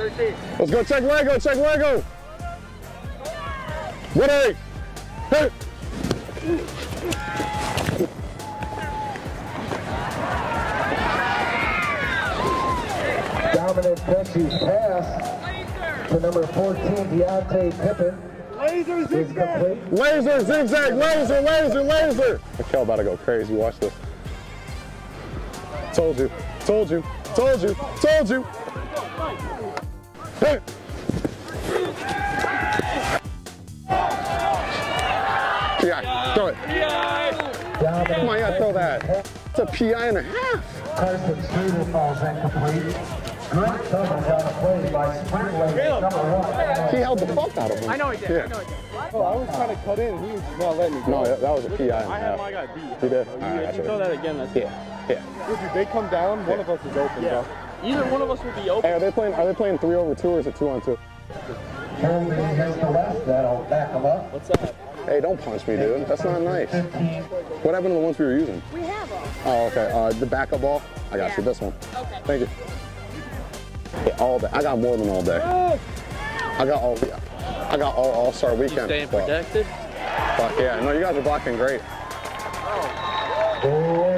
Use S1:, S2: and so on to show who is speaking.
S1: Let's go check Lego, check Lego. Ready? Hey.
S2: Dominic Pesci's pass to number 14, Deontay Pippen.
S3: Laser zigzag.
S1: Laser, zigzag, laser, laser, laser. Mikel about to go crazy. Watch this. Told you, told you, told you, told you. Hey. PI, throw it.
S2: Dominic
S1: Come on, you gotta throw that. It's a PI and a half.
S2: Carson Streeter falls incomplete. Great coverage on the play by Sprint Lane, number one.
S1: He held the fuck out of him.
S3: I know he did.
S1: Yeah.
S3: I know he did.
S4: Oh, I was trying to cut in. He was not letting me go.
S1: No, that, that was a PI and a
S4: I had
S1: half.
S4: my guy beat.
S1: You did?
S4: You,
S1: All right,
S4: you throw that again, that's
S1: Yeah, yeah.
S4: If they come down, one of us is open,
S3: Yeah.
S4: bro.
S3: Either one of us will be open.
S1: Hey, are they playing? Are they playing three over two or is it two on two?
S2: Holding against the left, that'll back him up.
S3: What's that?
S1: Hey, don't punch me, dude. That's not nice. What happened to the ones we were using?
S5: We have them.
S1: Oh, okay. Uh, the backup ball. I got you. This one.
S5: Okay.
S1: Thank you. Hey, all day. I got more than all day. I got all. I got all All Star weekend.
S3: Staying protected.
S1: Fuck yeah. No, you guys are blocking great.
S2: Boy,